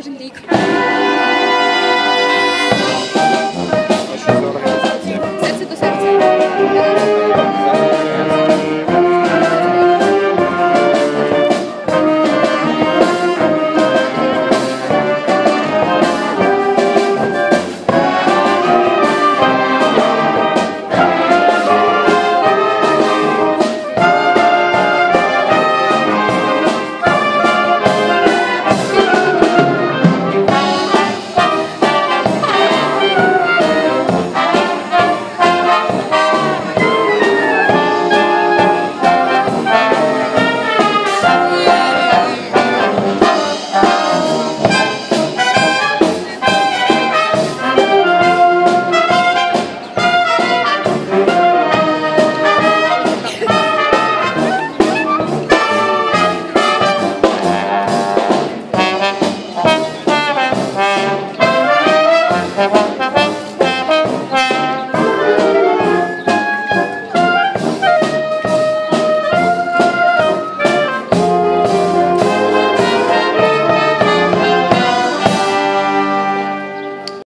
Garden League.